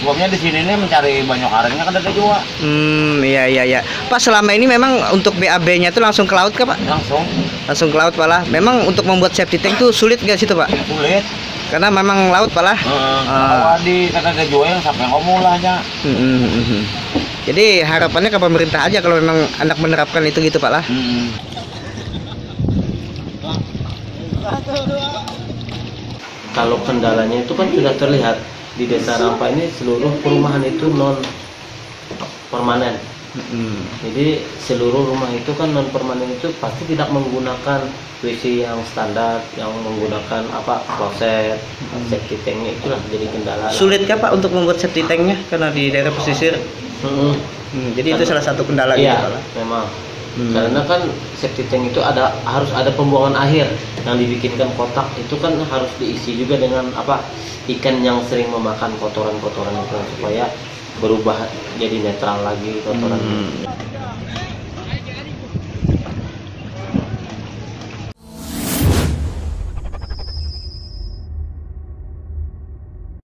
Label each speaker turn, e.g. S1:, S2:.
S1: Buangnya di sini nih mencari banyak arangnya kan ada juga.
S2: Hmm, iya iya iya. Pak selama ini memang untuk BAB-nya itu langsung ke laut kah, Pak?
S1: Langsung.
S2: Langsung ke laut, Pak. Memang untuk membuat safety tank itu sulit nggak situ, Pak?
S1: Iya, sulit
S2: karena memang laut pala
S1: Heeh. uh, di kata jual yang sampai ngomulahnya
S2: hmm, hmm, hmm, hmm. jadi harapannya ke pemerintah aja kalau memang anak menerapkan itu gitu pak lah
S1: hmm.
S3: Kalau kendalanya itu kan sudah terlihat di desa Rampa ini seluruh perumahan itu non permanen.
S2: Hmm.
S3: Jadi seluruh rumah itu kan non permanen itu pasti tidak menggunakan WC yang standar, yang menggunakan apa kloset, safety tanknya itulah jadi kendala.
S2: Sulit kah, Pak untuk membuat safety tanknya karena di daerah pesisir?
S3: Mm-mm.
S2: Hmm, jadi itu salah satu kendala gitu,
S3: Iya,
S2: Pak lah.
S3: memang.
S2: Hmm.
S3: Karena kan safety tank itu ada harus ada pembuangan akhir yang dibikinkan kotak itu kan harus diisi juga dengan apa ikan yang sering memakan kotoran-kotoran itu supaya berubah jadi netral lagi kotoran.
S2: Hmm.